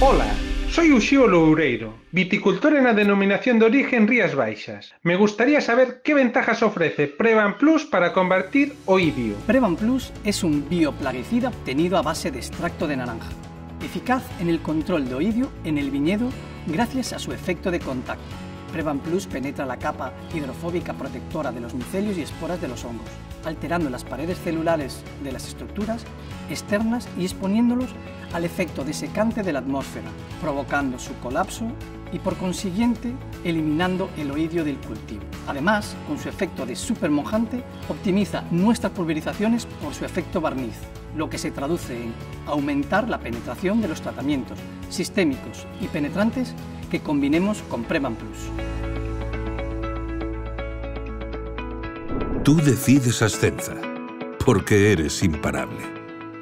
Ola, soy Uxío Loureiro, viticultor en la denominación de origen Rías Baixas. Me gustaría saber qué ventajas ofrece Prevan Plus para combatir oidio. Prevan Plus es un bioplaguicida obtenido a base de extracto de naranja, eficaz en el control de oidio en el viñedo gracias a su efecto de contacto. Prevan Plus penetra la capa hidrofóbica protectora de los micelios y esporas de los hongos, alterando las paredes celulares de las estructuras externas y exponiéndolos al efecto desecante de la atmósfera, provocando su colapso y por consiguiente eliminando el oidio del cultivo. Además, con su efecto de supermojante, optimiza nuestras pulverizaciones por su efecto barniz, lo que se traduce en aumentar la penetración de los tratamientos sistémicos y penetrantes que combinemos con Prevan Plus. Tú decides Ascensa, porque eres imparable.